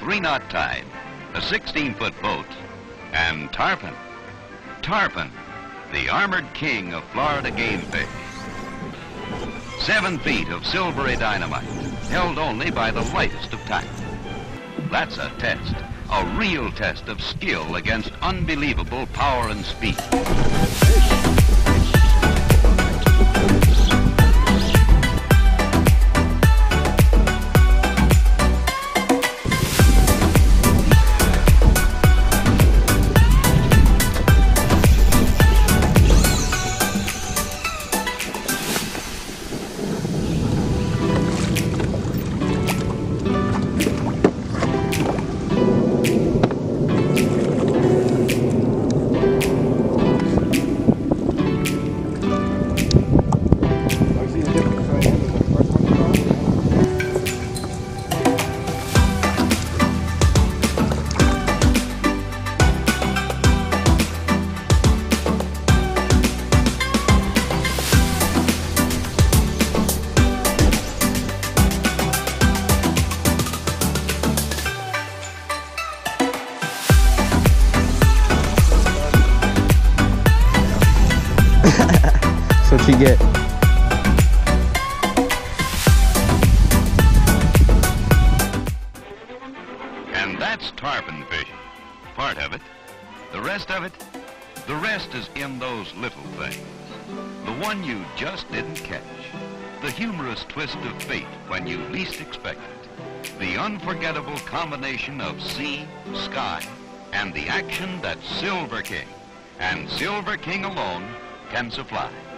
20-knot tide, a 16-foot boat, and Tarpon. Tarpon, the armored king of Florida game fish. Seven feet of silvery dynamite, held only by the lightest of tackle. That's a test, a real test of skill against unbelievable power and speed. That's what you get. And that's tarpon fishing. Part of it. The rest of it? The rest is in those little things. The one you just didn't catch. The humorous twist of fate when you least expect it. The unforgettable combination of sea, sky, and the action that Silver King, and Silver King alone, can supply.